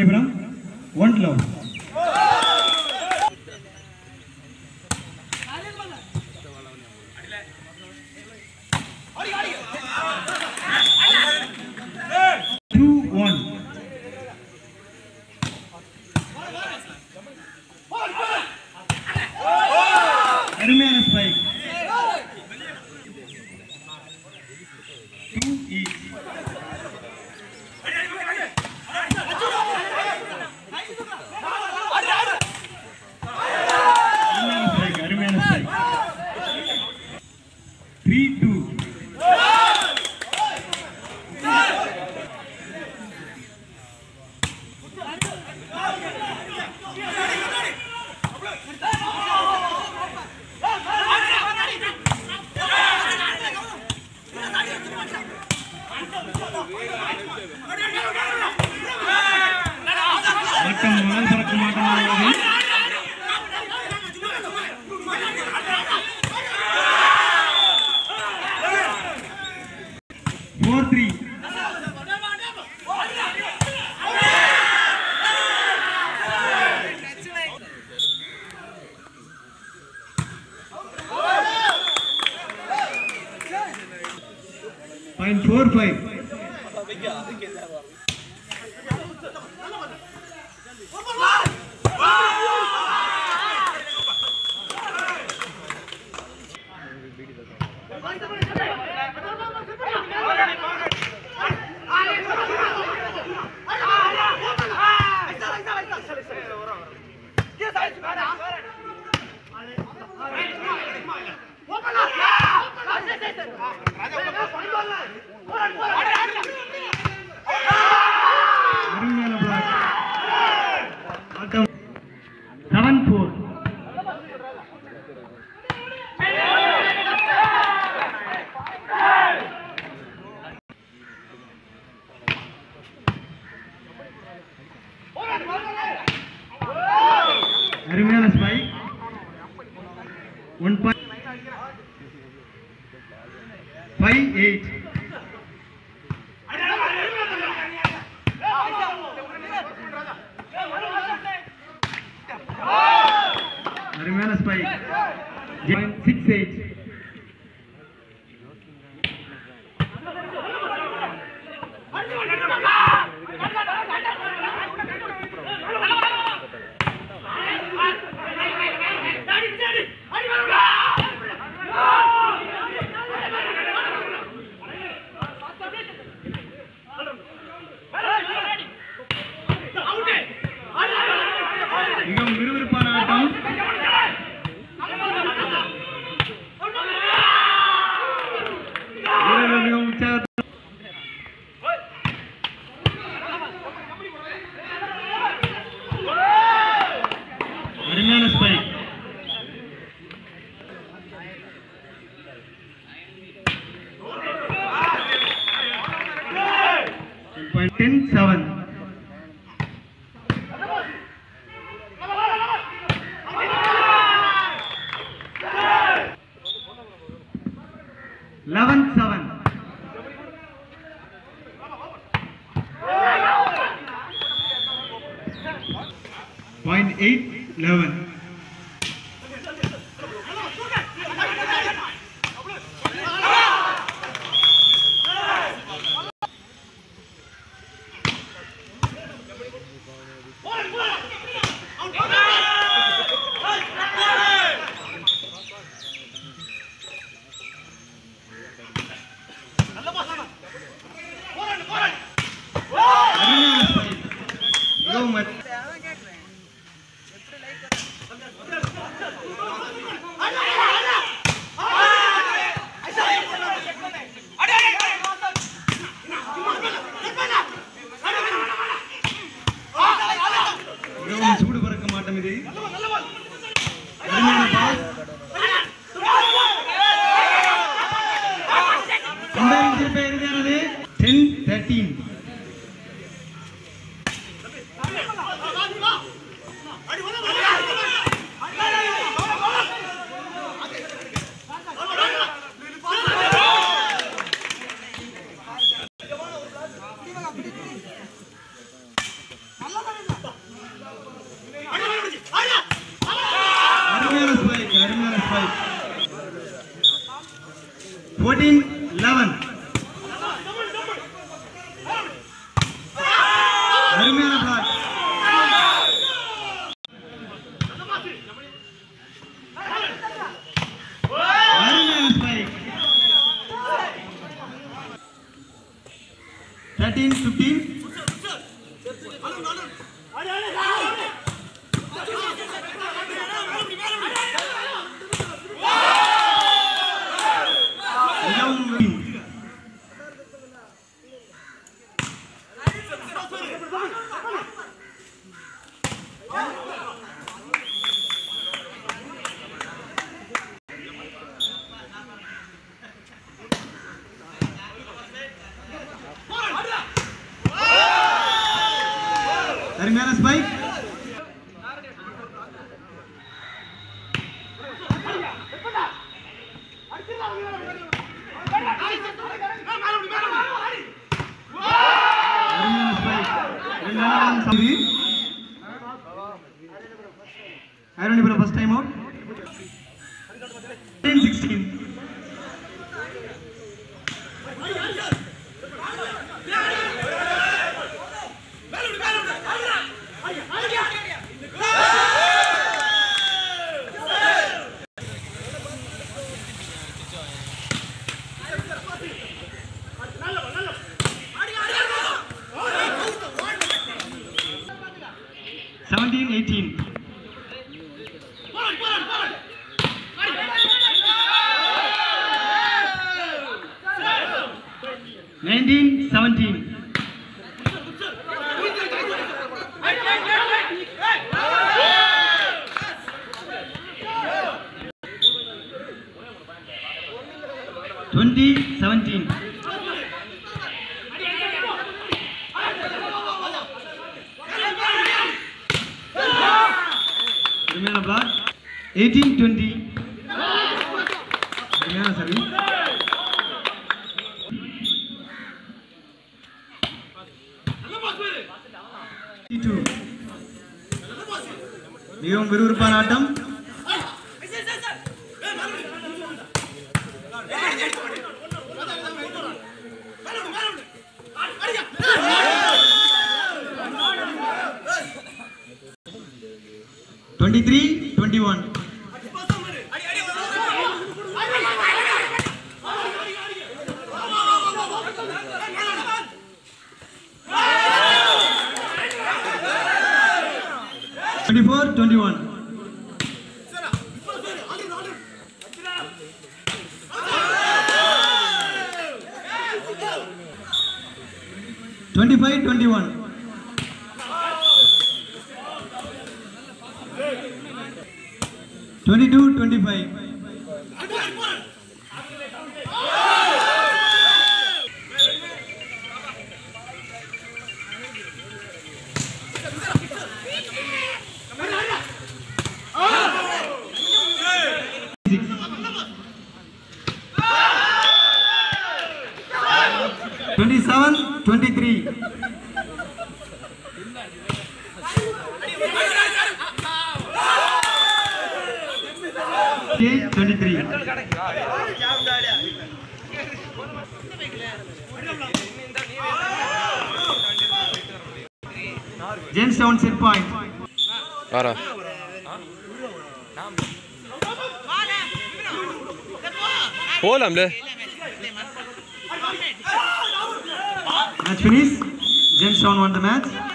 everyone. One love. Filho Raja five eight அருமையான spike six eight eleven seven point eight eleven ఉంది 14 11 அருமையான pass દરમિયાનસભાઈ ఐరన్ ఇప్పుడు ఫస్ట్ టైం అవుట్ సిక్స్టీన్ 19 17 20 17 அருமையான பிளாக் எயிட்டீன் டுவெண்ட்டி அருமையான சர்வீஸ் மிகவும் விறுவிறுப்பான ஆட்டம். Twenty three twenty one twenty four twenty one twenty seven twenty three twenty three James down set point Para. போலாம்ல. Match finish. James won the match.